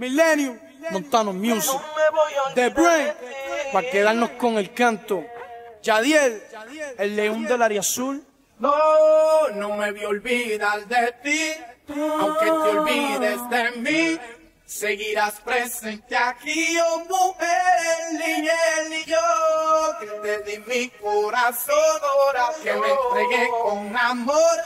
Millennium, Montano Music, The Brain, para quedarnos con el canto. Yadiel, el león del área azul. No, no me voy a olvidar de ti, aunque te olvides de mí. Seguirás presente aquí, oh mujer, niña y yo, que te di mi corazón, ahora que me entregué con amor,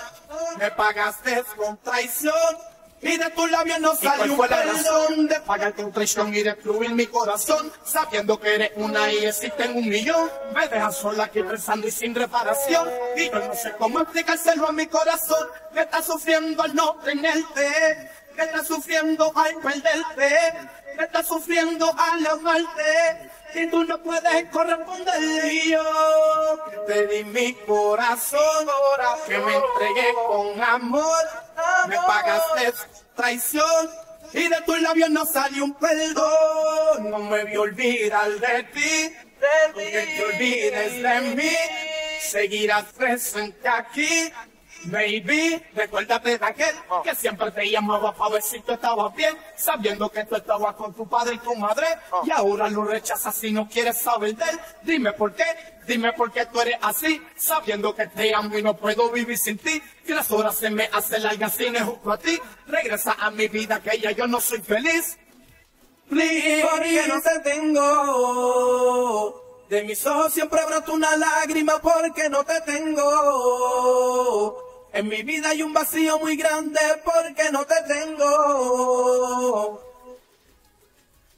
me pagaste con traición. Y de tus labios no salió un perdón de pagarte con traición y destruir mi corazón, sabiendo que eres una y existen un millón. Me dejas sola aquí pensando y sin reparación. Y yo no sé cómo explicárselo a mi corazón, que está sufriendo al no tenerte que estás sufriendo al perderte, que estás sufriendo al amarte, y tú no puedes corresponder. Y yo que te di mi corazón, ahora que me entregué con amor, me pagaste traición. Y de tus labios no salió un perdón, no me voy a olvidar de ti, que te olvides de mí, seguirás presente aquí, Baby, recuérdate de aquel que siempre te llamaba para ver si tú estabas bien, sabiendo que tú estabas con tu padre y tu madre, y ahora lo rechazas si no quieres saber de él. Dime por qué, dime por qué tú eres así, sabiendo que te amo y no puedo vivir sin ti, que las horas se me hacen largas sin justo a ti. Regresa a mi vida que ya yo no soy feliz. Please, Porque no te tengo. De mis ojos siempre brota una lágrima porque no te tengo. En mi vida hay un vacío muy grande porque no te tengo.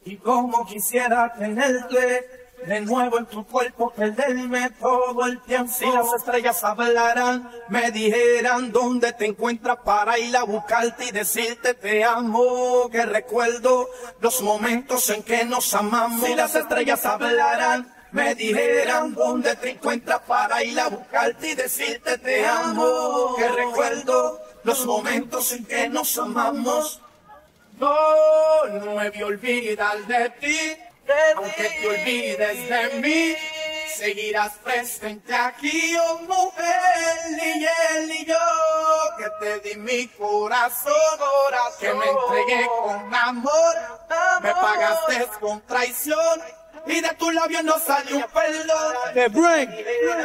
Y como quisiera tenerte de nuevo en tu cuerpo, perderme todo el tiempo. Si las estrellas hablaran, me dijeran dónde te encuentras para ir a buscarte y decirte te amo. Que recuerdo los momentos en que nos amamos. Si las estrellas hablaran, me dijeran dónde te encuentras para ir a buscarte y decirte te amo. Que recuerdo los momentos en que nos amamos. No, no me voy a olvidar de ti, aunque te olvides de mí. Seguirás presente aquí, oh mujer, ni él ni yo, que te di mi corazón, ahora que me entregué con amor, me pagaste con traición, y de tus labios no salió un perdón. The Brain,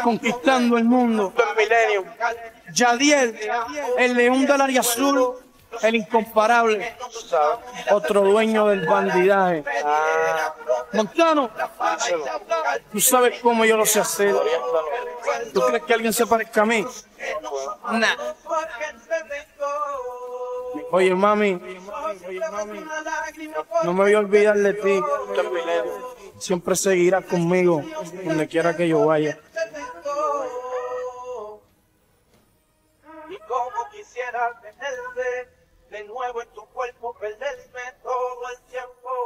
conquistando el mundo. Millennium. Yadiel, el león del área azul, el incomparable, otro dueño del bandidaje. Montano, tú sabes cómo yo lo sé hacer. ¿Tú crees que alguien se parezca a mí? Nah. Oye, mami, no me voy a olvidar de ti. Siempre seguirás conmigo donde quiera que yo vaya. Y como quisiera tenerte de nuevo en tu cuerpo, perderme todo el tiempo.